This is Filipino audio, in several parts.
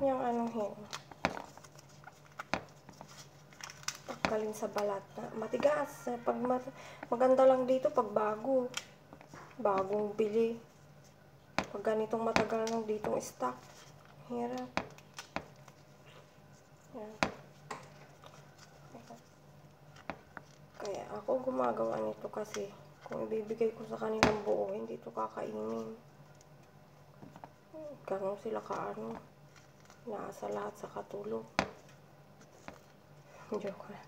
niyang anuhin. Tanggalin sa balat. Na, matigas. Pag mat maganda lang dito pag bago. Bagong bili. Pag ganitong matagal lang ditong stock. Hirap. Yan. Kaya ako gumagawa nito kasi kung ibibigay ko sa kanilang buo, hindi ito kakainin. Ganun sila kaano. Naasa lahat sa katulog. Joke lang.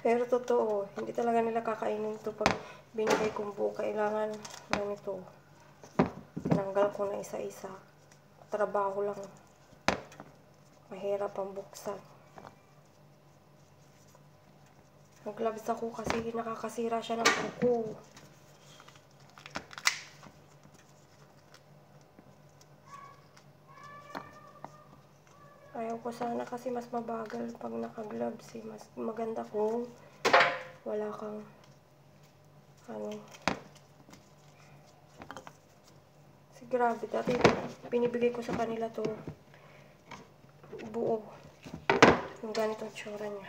Pero totoo, hindi talaga nila kakainin ito pag binigay kong buo. Kailangan ganito. Tinanggal ko na isa-isa. Trabaho lang. Mahirap ang buksan. Nag-gloves ako kasi nakakasira siya ng kuko. Ayaw ko sana kasi mas mabagal pag naka-gloves eh. Mas maganda kung wala kang ano. Si grabe, dati binibigay ko sa kanila to buo. Yung ganitong tsura niya.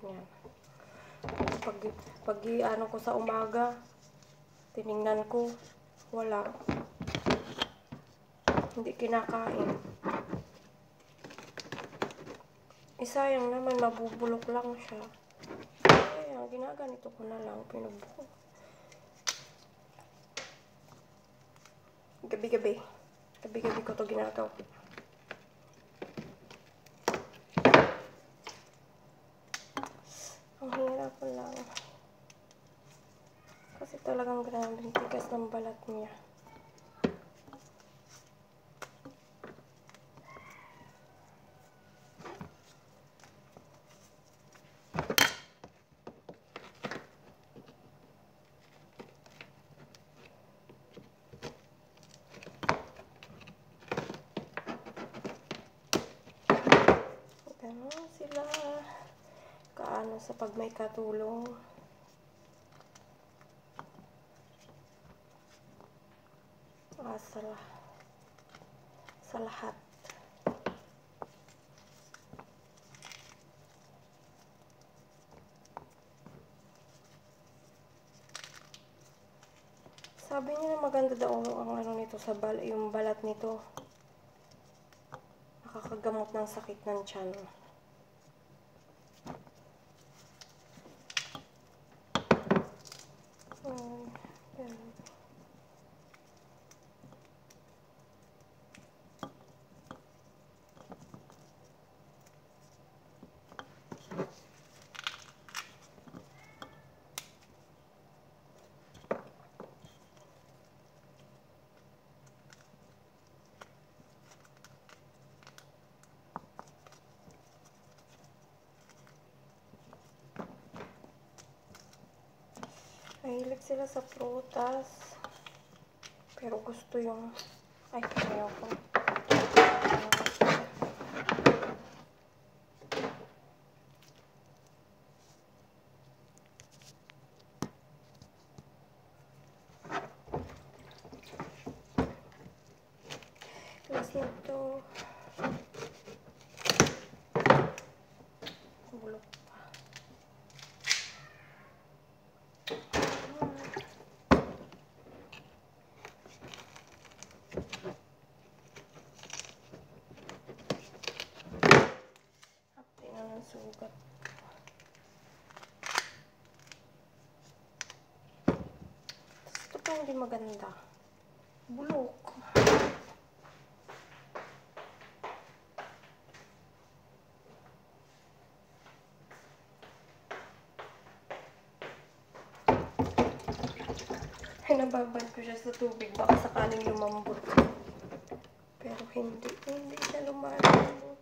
Ganyan. Pag, pag ano ko sa umaga, tiningnan ko, wala. Hindi kinakain. Isayang naman, mabubulok lang siya. Kaya, ginaganito ko na lang, pinubuko. Gabi-gabi. Gabi-gabi ko to ginagawa. Ang hirap lang. Kasi talagang grabe tigas ng balat niya. Ganun sila kaano sa pag may katulong. Ah, sa, sa lahat. Sabi niya na maganda daw ang ano nito sa bal yung balat nito. Nakakagamot ng sakit ng tiyan. Sila sa prutas. Pero gusto yung... Ay, ayaw ko. Sugat. Tapos ito pa hindi maganda. Bulok. Ay, nababad ko siya sa tubig. Baka sakaling lumambot. Pero hindi. Hindi siya lumambot.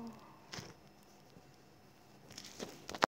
Ayan na siya. Oh.